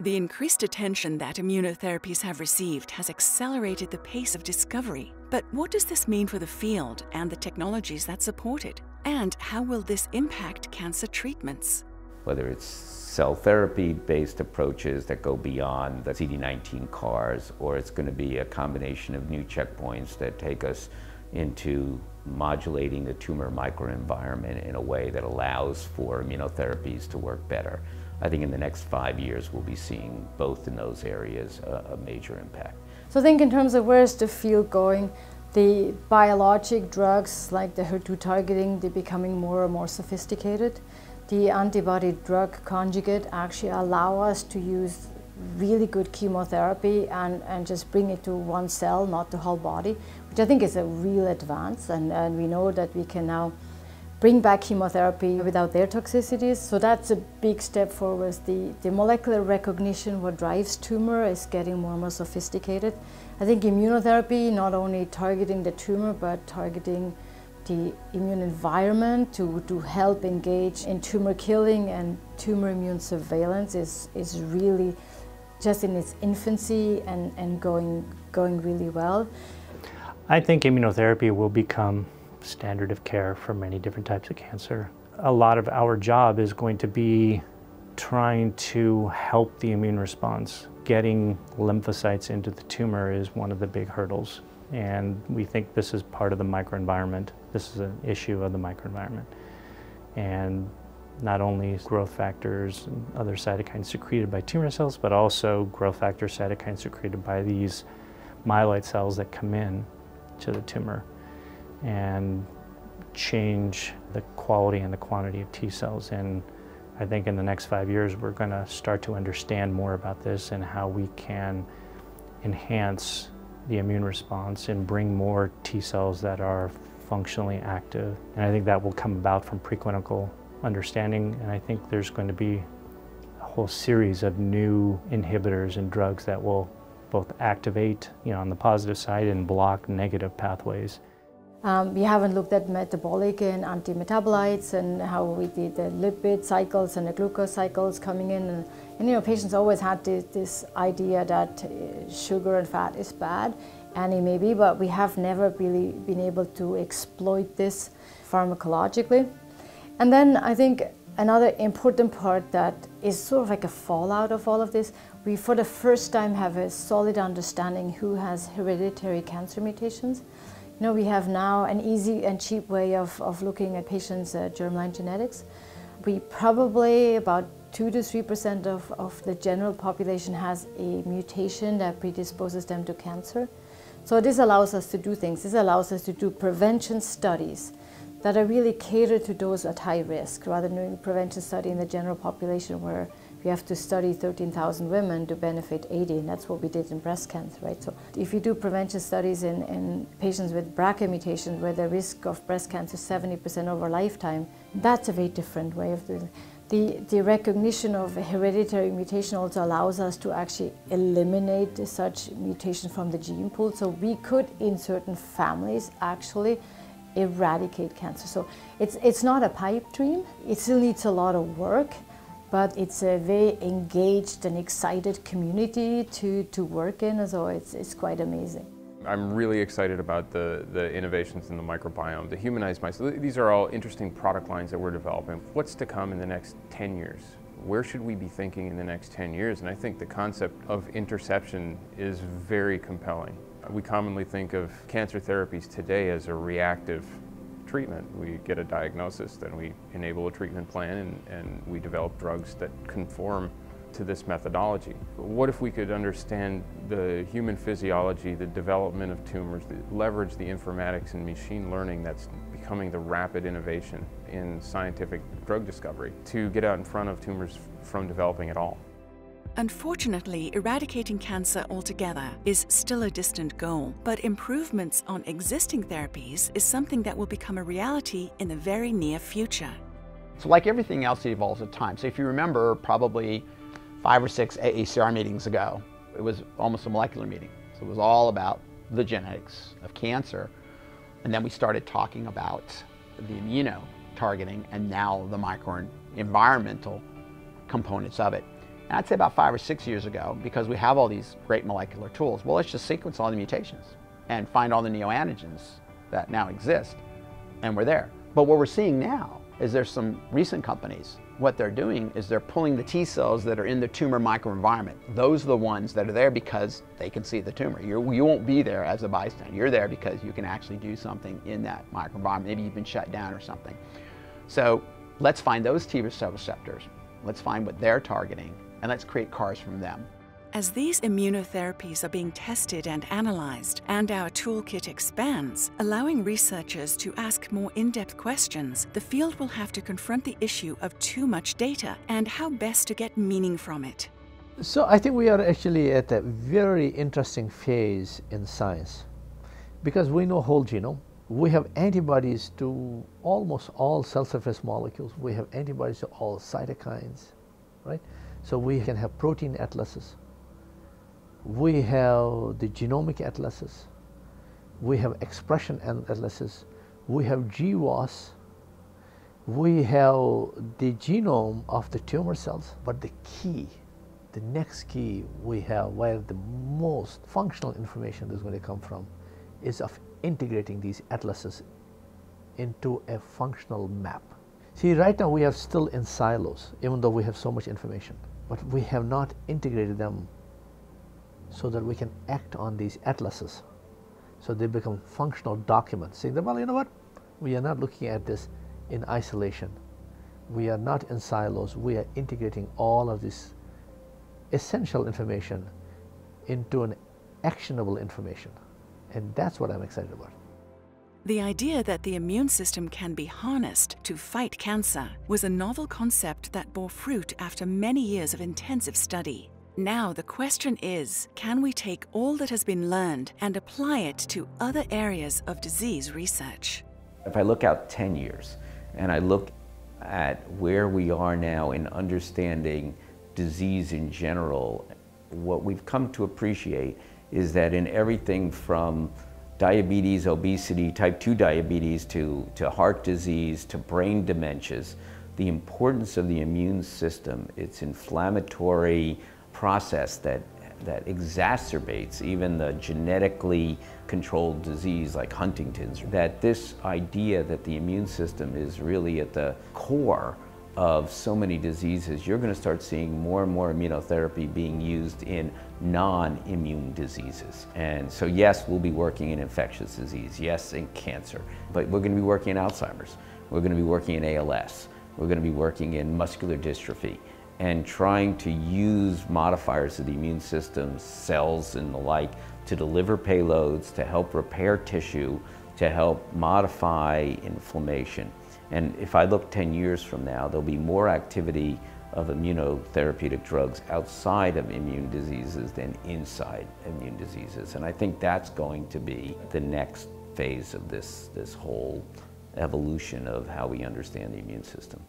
The increased attention that immunotherapies have received has accelerated the pace of discovery. But what does this mean for the field and the technologies that support it? And how will this impact cancer treatments? Whether it's cell therapy based approaches that go beyond the CD19 CARs, or it's going to be a combination of new checkpoints that take us into modulating the tumor microenvironment in a way that allows for immunotherapies to work better. I think in the next five years we'll be seeing both in those areas a, a major impact. So I think in terms of where's the field going, the biologic drugs like the HER2 targeting, they're becoming more and more sophisticated. The antibody drug conjugate actually allow us to use really good chemotherapy and, and just bring it to one cell, not the whole body, which I think is a real advance. And, and we know that we can now bring back chemotherapy without their toxicities. So that's a big step forward. The, the molecular recognition, what drives tumor, is getting more and more sophisticated. I think immunotherapy, not only targeting the tumor, but targeting the immune environment to, to help engage in tumor killing and tumor immune surveillance is, is really just in its infancy and, and going, going really well. I think immunotherapy will become standard of care for many different types of cancer. A lot of our job is going to be trying to help the immune response. Getting lymphocytes into the tumor is one of the big hurdles. And we think this is part of the microenvironment. This is an issue of the microenvironment. And not only growth factors and other cytokines secreted by tumor cells, but also growth factor cytokines secreted by these myeloid cells that come in to the tumor and change the quality and the quantity of T cells. And I think in the next five years, we're going to start to understand more about this and how we can enhance the immune response and bring more T cells that are functionally active. And I think that will come about from preclinical understanding. And I think there's going to be a whole series of new inhibitors and drugs that will both activate, you know, on the positive side and block negative pathways. Um, we haven't looked at metabolic and anti-metabolites and how we did the lipid cycles and the glucose cycles coming in. And, and you know, patients always had this, this, idea that uh, sugar and fat is bad, and it may be, but we have never really been able to exploit this pharmacologically. And then I think another important part that is sort of like a fallout of all of this, we for the first time have a solid understanding who has hereditary cancer mutations. Know, we have now an easy and cheap way of, of looking at patients' uh, germline genetics. We probably, about 2 to 3% of, of the general population has a mutation that predisposes them to cancer. So this allows us to do things. This allows us to do prevention studies that are really catered to those at high risk, rather than doing prevention study in the general population where we have to study 13,000 women to benefit 80, and that's what we did in breast cancer, right? So if you do prevention studies in, in patients with BRCA mutation, where the risk of breast cancer is 70% over lifetime, that's a very different way of doing it. The, the recognition of hereditary mutation also allows us to actually eliminate such mutations from the gene pool. So we could, in certain families, actually eradicate cancer. So it's, it's not a pipe dream. It still needs a lot of work but it's a very engaged and excited community to, to work in, so it's, it's quite amazing. I'm really excited about the, the innovations in the microbiome, the humanized mice. These are all interesting product lines that we're developing. What's to come in the next 10 years? Where should we be thinking in the next 10 years? And I think the concept of interception is very compelling. We commonly think of cancer therapies today as a reactive treatment. We get a diagnosis, then we enable a treatment plan, and, and we develop drugs that conform to this methodology. What if we could understand the human physiology, the development of tumors, the, leverage the informatics and machine learning that's becoming the rapid innovation in scientific drug discovery to get out in front of tumors from developing at all? Unfortunately, eradicating cancer altogether is still a distant goal, but improvements on existing therapies is something that will become a reality in the very near future. So like everything else, it evolves with time. So if you remember, probably five or six AACR meetings ago, it was almost a molecular meeting. So it was all about the genetics of cancer. And then we started talking about the immuno targeting and now the microenvironmental components of it. And I'd say about five or six years ago, because we have all these great molecular tools, well, let's just sequence all the mutations and find all the neoantigens that now exist, and we're there. But what we're seeing now is there's some recent companies what they're doing is they're pulling the T cells that are in the tumor microenvironment. Those are the ones that are there because they can see the tumor. You're, you will not be there as a bystander. You're there because you can actually do something in that microenvironment. Maybe you've been shut down or something. So let's find those T cell receptors. Let's find what they're targeting and let's create CARs from them. As these immunotherapies are being tested and analyzed, and our toolkit expands, allowing researchers to ask more in depth questions, the field will have to confront the issue of too much data and how best to get meaning from it. So, I think we are actually at a very interesting phase in science because we know whole genome. We have antibodies to almost all cell surface molecules. We have antibodies to all cytokines, right? So we can have protein atlases. We have the genomic atlases, we have expression atlases, we have GWAS, we have the genome of the tumor cells, but the key, the next key we have where the most functional information is going to come from is of integrating these atlases into a functional map. See, right now we are still in silos, even though we have so much information, but we have not integrated them so that we can act on these atlases. So they become functional documents saying that, well, you know what? We are not looking at this in isolation. We are not in silos. We are integrating all of this essential information into an actionable information. And that's what I'm excited about. The idea that the immune system can be harnessed to fight cancer was a novel concept that bore fruit after many years of intensive study. Now the question is, can we take all that has been learned and apply it to other areas of disease research? If I look out 10 years and I look at where we are now in understanding disease in general, what we've come to appreciate is that in everything from diabetes, obesity, type 2 diabetes, to, to heart disease, to brain dementias, the importance of the immune system, its inflammatory process that that exacerbates even the genetically controlled disease like Huntington's. That this idea that the immune system is really at the core of so many diseases, you're going to start seeing more and more immunotherapy being used in non-immune diseases. And so yes, we'll be working in infectious disease, yes, in cancer, but we're going to be working in Alzheimer's, we're going to be working in ALS, we're going to be working in muscular dystrophy, and trying to use modifiers of the immune system, cells and the like, to deliver payloads, to help repair tissue, to help modify inflammation. And if I look 10 years from now, there'll be more activity of immunotherapeutic drugs outside of immune diseases than inside immune diseases. And I think that's going to be the next phase of this, this whole evolution of how we understand the immune system.